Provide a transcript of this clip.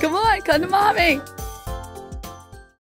Come on, come to mommy.